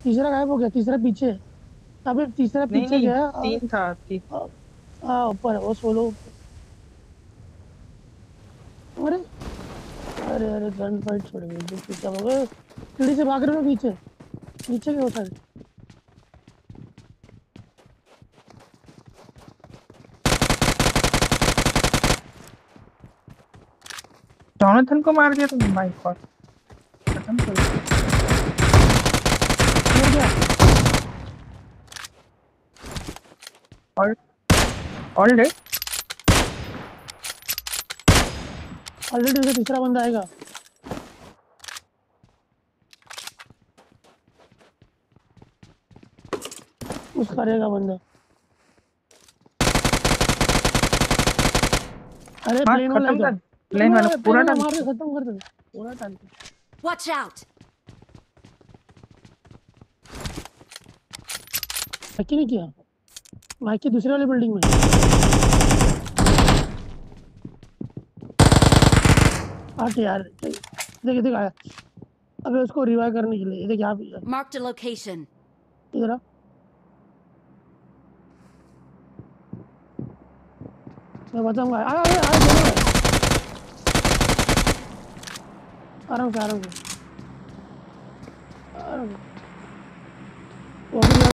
तीसरा गायब हो गया तीसरा पीछे। अबे तीसरा नहीं पीछे नहीं गया। तीन था तीन। हाँ ऊपर है वो सोलो। अरे अरे अरे गन फाइट छोड़ गई जो पीछे हो गए। सीढ़ी से भाग रहे हो पीछे? नीचे के वो साइड जॉनथन को मार दिया तुम माय गॉड खत्म कर दिया। मर गया और ऑल डे ऑलरेडी उधर तीसरा बंदा आएगा। उसका रहेगा बंदा। अरे प्लेन वाला खत्म इधर कर प्लेन वाला पूरा डाल मार के खत्म कर दे। पूरा डाल के Watch out! बाकी किया बाकी दूसरे वाली बिल्डिंग में हट यार देख देख अबे उसको रिवाइव करने के लिए देख यहाँ पे Marked a location. इधर आ मैं बताऊँगा आ आ आ है। आराम से आराम से आराम से